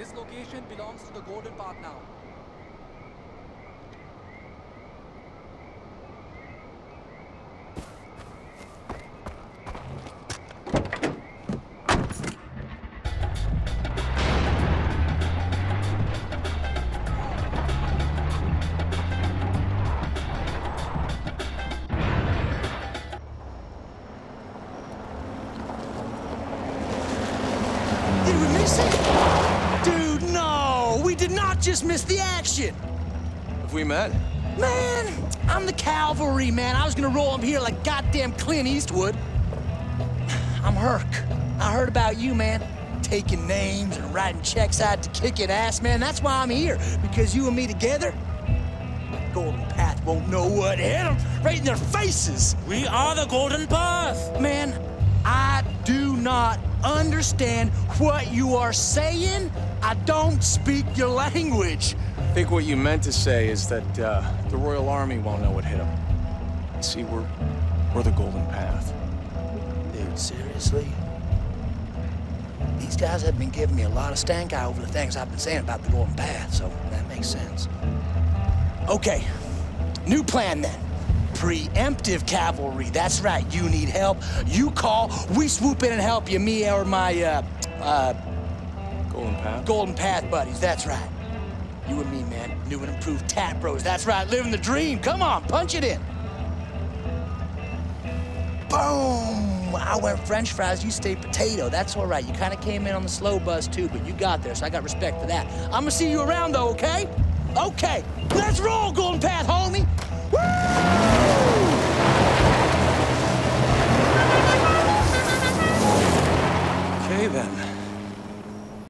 This location belongs to the Golden Path now. We it? Just missed the action! Have we met? Man, I'm the cavalry, man. I was gonna roll up here like goddamn Clint Eastwood. I'm Hurk. I heard about you, man. Taking names and writing checks out to kicking ass, man. That's why I'm here. Because you and me together, Golden Path won't know what hit them right in their faces. We are the Golden Path. Man, I do not understand what you are saying. I don't speak your language. I think what you meant to say is that uh, the Royal Army won't know what hit them. See, we're we're the Golden Path. Dude, seriously? These guys have been giving me a lot of stank eye over the things I've been saying about the Golden Path, so that makes sense. Okay, new plan then. Preemptive cavalry. That's right. You need help. You call. We swoop in and help you. Me or my uh, uh, Golden Path. Golden Path buddies. That's right. You and me, man. New and improved tap bros. That's right. Living the dream. Come on, punch it in. Boom! I went French fries, you stayed potato. That's all right. You kind of came in on the slow bus, too, but you got there, so I got respect for that. I'm gonna see you around though, okay? Okay, let's roll, Golden Path,